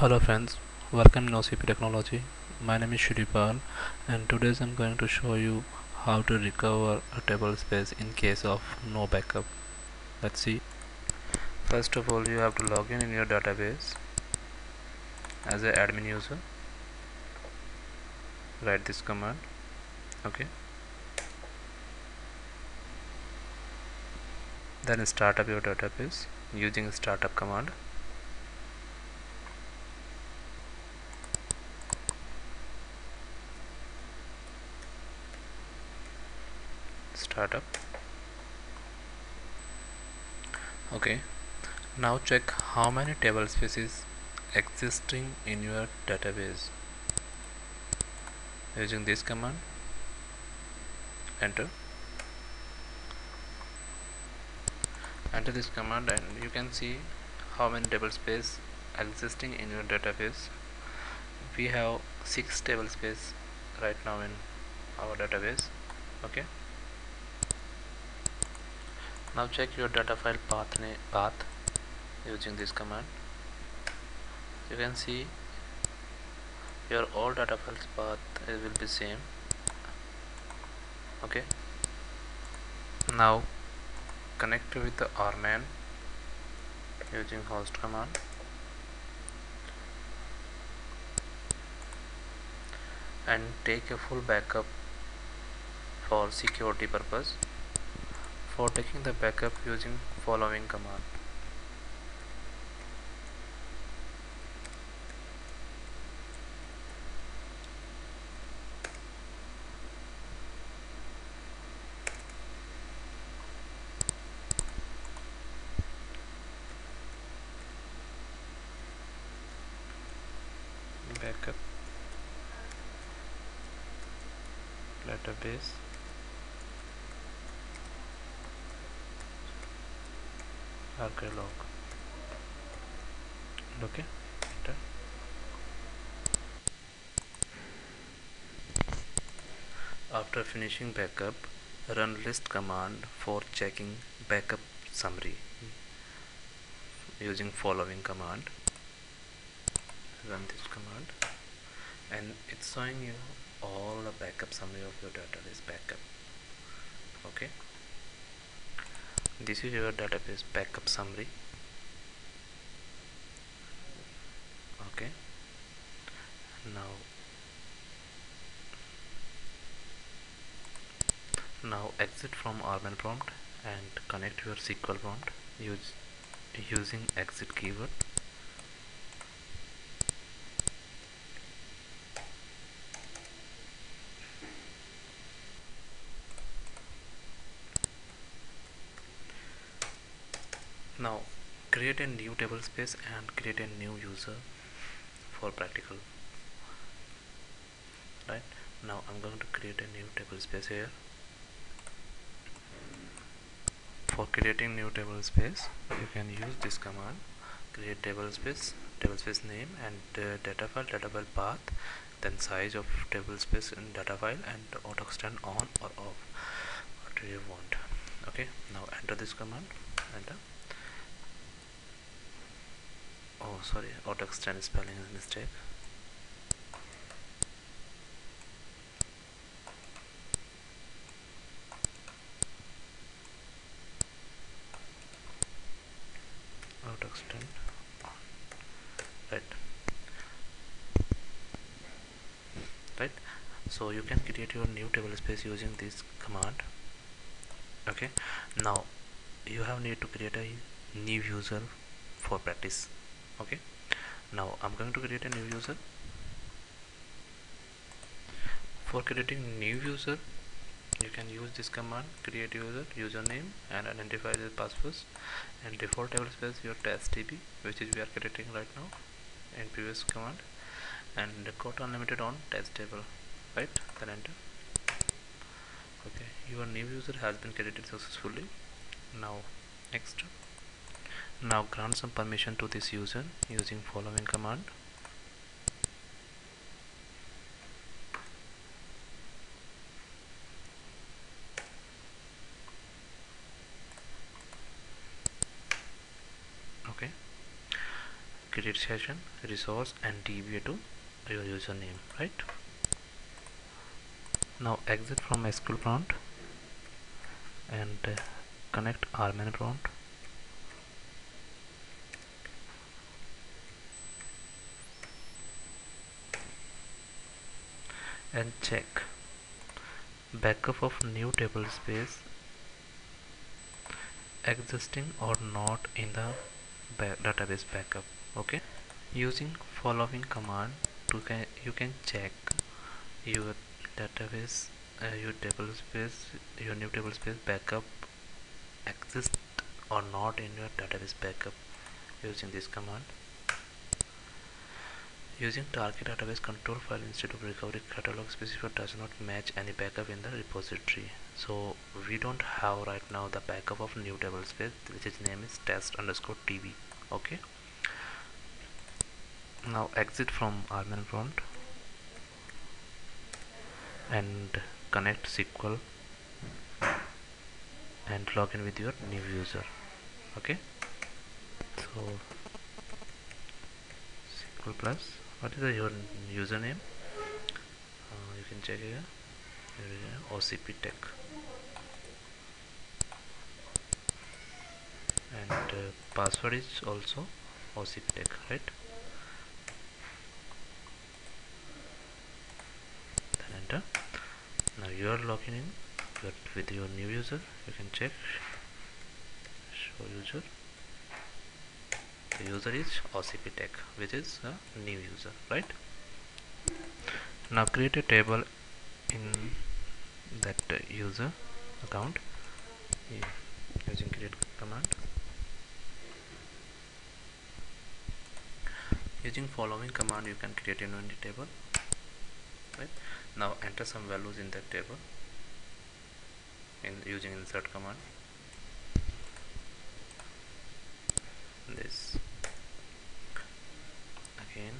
Hello friends, welcome in OCP Technology. My name is Shiripal and today I'm going to show you how to recover a table space in case of no backup. Let's see. First of all you have to log in in your database as an admin user. Write this command. Okay. Then start up your database using startup command. Startup okay. Now check how many table spaces existing in your database. Using this command. Enter. Enter this command and you can see how many table space existing in your database. We have six table space right now in our database. Okay now check your data file path path using this command. You can see your all data files path it will be same. Okay. Now connect with the rman using host command. And take a full backup for security purpose for taking the backup using following command. Backup. Database arclog okay enter. After finishing backup run list command for checking backup summary. Using following command. Run this command. And it's showing you all the backup summary of your database backup. Okay this is your database backup summary. Okay. Now now exit from rman prompt and connect your SQL prompt use using exit keyword now create a new table space and create a new user for practical. Right? Now I'm going to create a new table space here. For creating new table space you can use this command. Create table space table space name and uh, data file data file path then size of table space in data file and auto extend on or off. What do you want? Okay now enter this command. Enter oh sorry. Auto extend spelling is mistake. Auto extend right. Right. So you can create your new table space using this command. Okay. Now you have need to create a new user for practice okay. Now I'm going to create a new user. For creating new user you can use this command create user username and identify the passwords and default table space your test db which is we are creating right now in previous command and quota unlimited on test table right? Then enter. Okay your new user has been created successfully. Now next now grant some permission to this user using following command. Okay. Create session resource and dba to your username right? Now exit from SQL prompt and uh, connect rman prompt and check. Backup of new table space existing or not in the database backup okay? Using following command to can you can check your database uh, your table space your new table space backup exist or not in your database backup using this command using target database control file instead of recovery catalog specifier does not match any backup in the repository. So we don't have right now the backup of new table space which is name is test underscore okay? Now exit from rman prompt and connect SQL and log in with your new user okay? So SQL plus what is your username? Uh, you can check here. OCP tech. And uh, password is also OCP tech right? Then enter. Now you are logging in with your new user you can check. Show user user is OCP tech which is a new user right? Now create a table in that user account. Using create command. Using following command you can create a new table right? Now enter some values in that table in using insert command this. Again.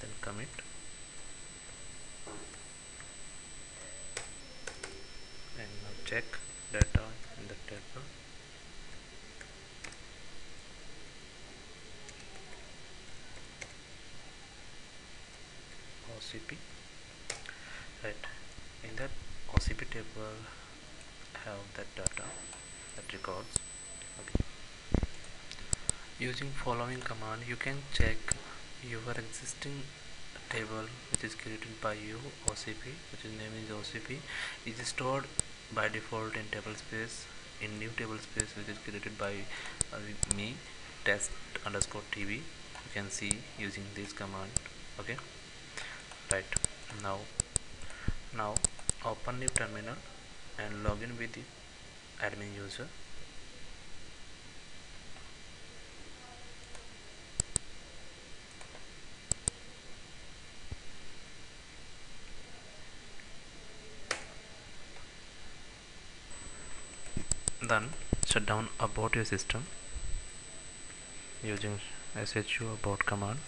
Then commit and now check data in the table. OCP right. In that OCP table have that data that records. Okay. Using following command you can check your existing table which is created by you OCP which is name is OCP is stored by default in table space in new table space which is created by uh, me test underscore tb you can see using this command okay? Right now now open new terminal and log in with the admin user then shut down abort your system using shu abort command.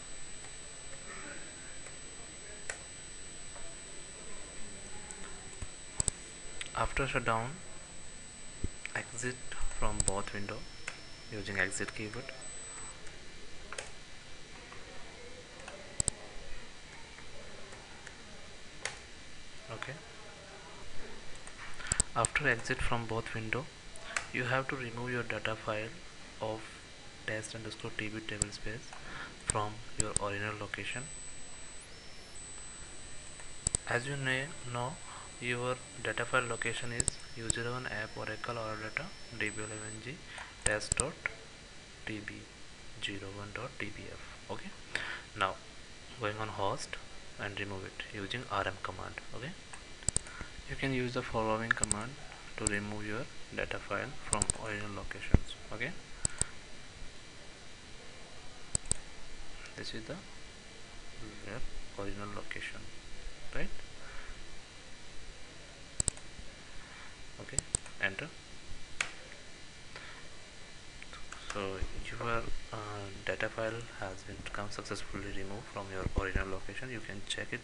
After shutdown exit from both window using exit keyword. Okay. After exit from both window you have to remove your data file of test underscore tb table space from your original location. As you may know your data file location is user1 app oracle oradata db11g test.tb01.dbf okay? Now going on host and remove it using rm command. Okay? You can use the following command to remove your data file from original locations okay? This is the original location right? Okay enter. So your uh, data file has been come successfully removed from your original location. You can check it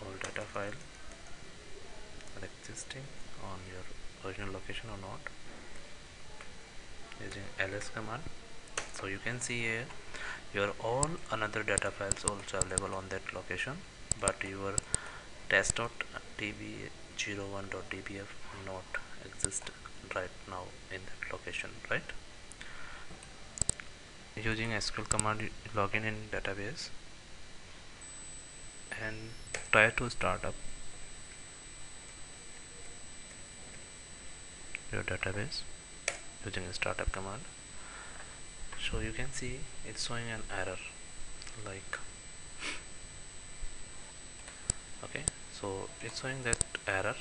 all data file are existing on your original location or not using ls command. So you can see here your all another data files also available on that location but your test.tb01.dbf not exist right now in that location right? Using SQL command login in database and try to start up your database using a startup command. So you can see it's showing an error like okay so it's showing that error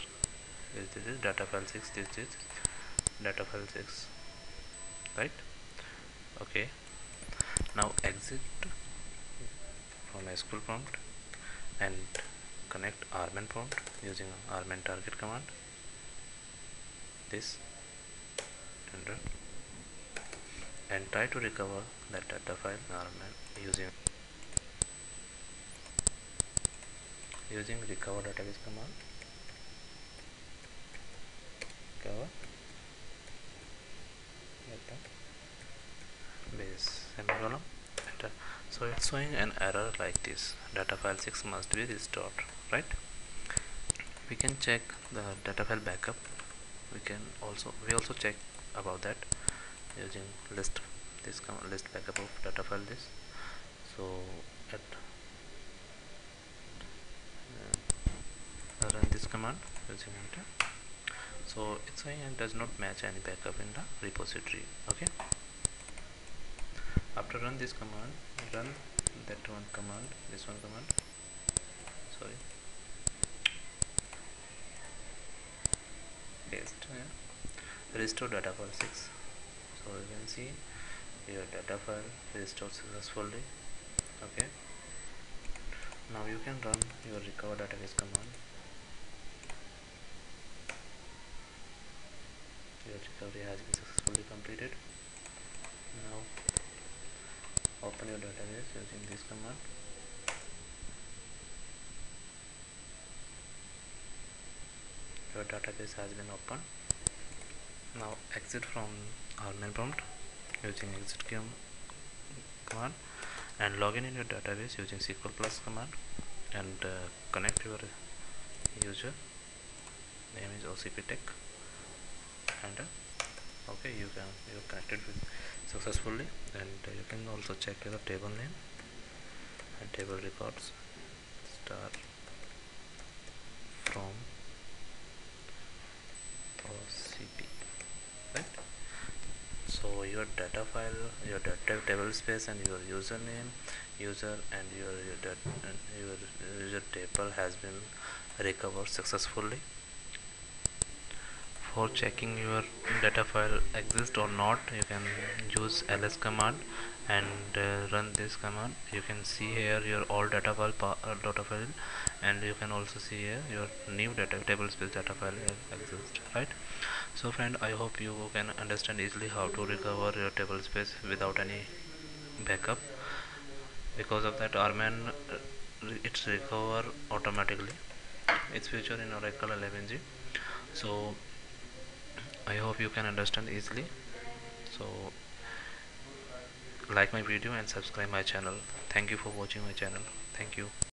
is this is data file 6 this is data file 6 right? Okay. Now exit from SQL prompt and connect rman prompt using rman target command this and run and try to recover that data file using using recover database command. Recover base. Semicolon enter uh, so it's showing an error like this. Data file 6 must be restored right? We can check the data file backup we can also we also check about that using list this list backup of data file this. So at uh, run this command using enter so it's saying it does not match any backup in the repository okay? After run this command run that one command this one command. Sorry paste yeah. restore data file 6 so you can see your data file restored successfully okay. Now you can run your recover database command. Your recovery has been successfully completed. Now open your database using this command your database has been opened. Now exit from rman prompt using exit command and login in your database using SQL plus command and uh, connect your user. Name is OCP Tech and uh, okay you can you connected with successfully and uh, you can also check your table name and table records star from OCP right? So your data file your data table space and your username user and your your, and your user table has been recovered successfully. For checking your data file exists or not you can use ls command and uh, run this command. You can see here your all data file uh, data file and you can also see here your new data table space data file exists right? So friend i hope you can understand easily how to recover your table space without any backup. Because of that rman uh, it's recover automatically. It's featured in oracle 11g so i hope you can understand easily. So like my video and subscribe my channel. Thank you for watching my channel. Thank you